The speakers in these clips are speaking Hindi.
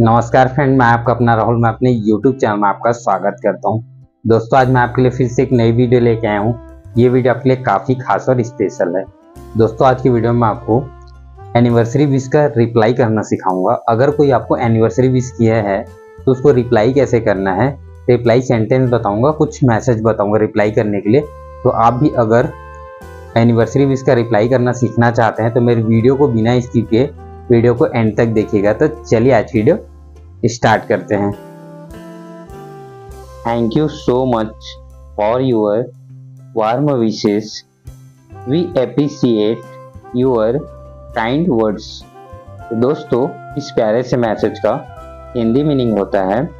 नमस्कार फ्रेंड, मैं आपका अपना राहुल, मैं अपने यूट्यूब चैनल में आपका स्वागत करता हूँ। दोस्तों, आज मैं आपके लिए फिर से एक नई वीडियो लेके आया हूँ। ये वीडियो आपके लिए काफ़ी खास और स्पेशल है। दोस्तों, आज की वीडियो में आपको एनिवर्सरी विश का रिप्लाई करना सिखाऊँगा। अगर कोई आपको एनिवर्सरी विश किया है तो उसको रिप्लाई कैसे करना है? रिप्लाई सेंटेंस बताऊँगा, कुछ मैसेज बताऊँगा रिप्लाई करने के लिए। तो आप भी अगर एनिवर्सरी विश का रिप्लाई करना सीखना चाहते हैं तो मेरी वीडियो को बिना स्किप किए वीडियो को एंड तक देखिएगा। तो चलिए आज वीडियो स्टार्ट करते हैं। Thank you so much for your warm wishes we appreciate your kind words दोस्तों, इस प्यारे से मैसेज का हिंदी मीनिंग होता है,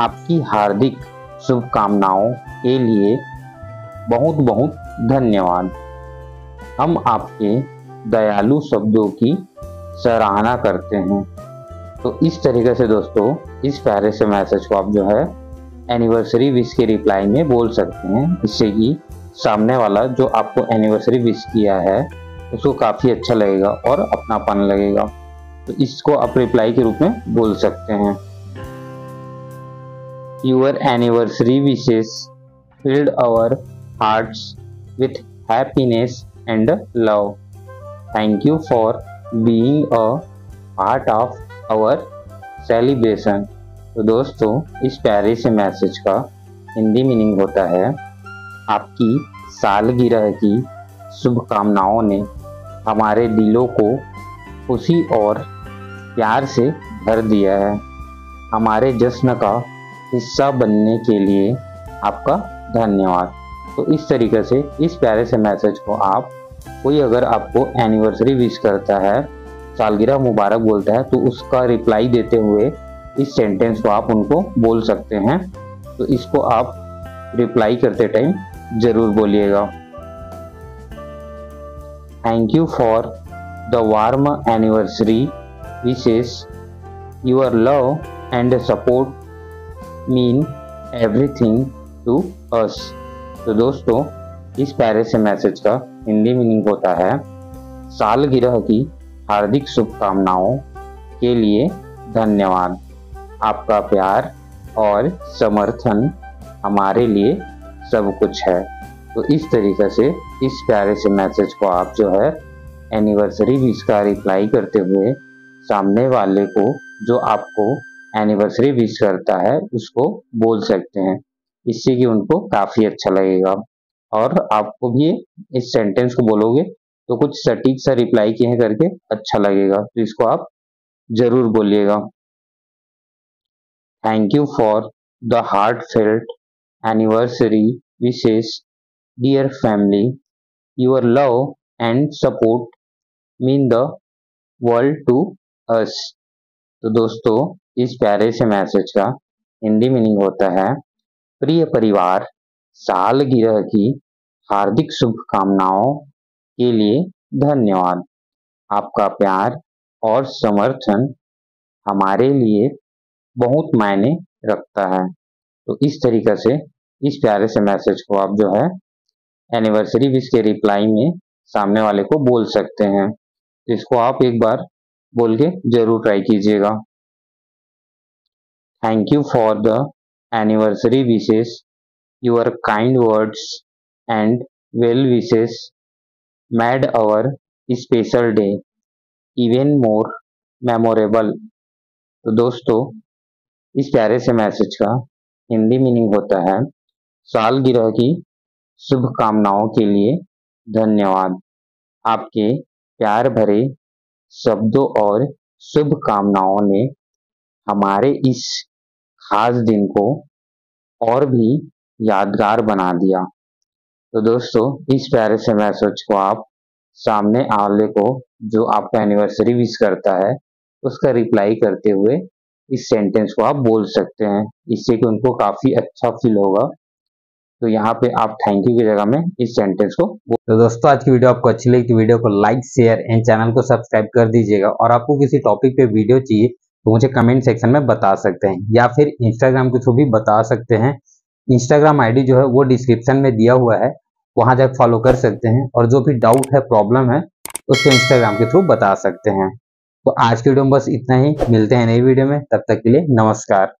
आपकी हार्दिक शुभकामनाओं के लिए बहुत बहुत धन्यवाद। हम आपके दयालु शब्दों की सराहना करते हैं। तो इस तरीके से दोस्तों, इस प्यारे से मैसेज को आप जो है एनिवर्सरी विश के रिप्लाई में बोल सकते हैं। इससे कि सामने वाला जो आपको एनिवर्सरी विश किया है, उसको काफ़ी अच्छा लगेगा और अपनापन लगेगा। तो इसको आप रिप्लाई के रूप में बोल सकते हैं। Your anniversary wishes filled our hearts with happiness and love thank you for being a part of our celebration तो दोस्तों, इस प्यारे से मैसेज का हिंदी मीनिंग होता है, आपकी सालगिरह की शुभकामनाओं ने हमारे दिलों को खुशी और प्यार से भर दिया है। हमारे जश्न का हिस्सा बनने के लिए आपका धन्यवाद। तो इस तरीके से, इस प्यारे से मैसेज को आप, कोई अगर आपको एनिवर्सरी विश करता है सालगिरह मुबारक बोलता है तो उसका रिप्लाई देते हुए इस सेंटेंस को आप उनको बोल सकते हैं। तो इसको आप रिप्लाई करते टाइम ज़रूर बोलिएगा। Thank you for the warm anniversary wishes your love and support mean everything to us तो दोस्तों, इस प्यारे से मैसेज का हिंदी मीनिंग होता है, सालगिरह की हार्दिक शुभकामनाओं के लिए धन्यवाद। आपका प्यार और समर्थन हमारे लिए सब कुछ है। तो इस तरीके से, इस प्यारे से मैसेज को आप जो है एनिवर्सरी विश का रिप्लाई करते हुए, सामने वाले को, जो आपको एनिवर्सरी विश करता है, उसको बोल सकते हैं। इससे कि उनको काफ़ी अच्छा लगेगा। और आपको भी इस सेंटेंस को बोलोगे तो कुछ सटीक सा रिप्लाई किए करके अच्छा लगेगा। तो इसको आप ज़रूर बोलिएगा। Thank you for the heartfelt anniversary wishes dear family your love and support mean the world to us तो दोस्तों, इस प्यारे से मैसेज का हिंदी मीनिंग होता है, प्रिय परिवार, सालगिरह की हार्दिक शुभकामनाओं के लिए धन्यवाद। आपका प्यार और समर्थन हमारे लिए बहुत मायने रखता है। तो इस तरीके से, इस प्यारे से मैसेज को आप जो है एनिवर्सरी विश के रिप्लाई में सामने वाले को बोल सकते हैं। इसको आप एक बार बोल के ज़रूर ट्राई कीजिएगा। Thank you for the anniversary wishes Your kind words and well wishes made our special day, even more memorable. तो दोस्तों, इस प्यारे से मैसेज का हिंदी मीनिंग होता है, सालगिरह की शुभकामनाओं के लिए धन्यवाद आपके प्यार भरे शब्दों और शुभकामनाओं ने हमारे इस खास दिन को और भी यादगार बना दिया तो दोस्तों, इस प्यारे से मैसेज को आप सामने वाले को, जो आपका एनिवर्सरी विश करता है, उसका रिप्लाई करते हुए इस सेंटेंस को आप बोल सकते हैं। इससे कि उनको काफ़ी अच्छा फील होगा। तो यहाँ पे आप थैंक यू की जगह में इस सेंटेंस को तो दोस्तों, आज की वीडियो आपको अच्छी लगी तो वीडियो को लाइक शेयर एंड चैनल को सब्सक्राइब कर दीजिएगा। और आपको किसी टॉपिक पे वीडियो चाहिए तो मुझे कमेंट सेक्शन में बता सकते हैं, या फिर इंस्टाग्राम के थ्रू भी बता सकते हैं। इंस्टाग्राम आईडी जो है वो डिस्क्रिप्शन में दिया हुआ है। वहाँ जाकर फॉलो कर सकते हैं और जो भी डाउट है प्रॉब्लम है, उसको इंस्टाग्राम के थ्रू बता सकते हैं। तो आज की वीडियो में बस इतना ही। मिलते हैं नई वीडियो में। तब तक के लिए नमस्कार।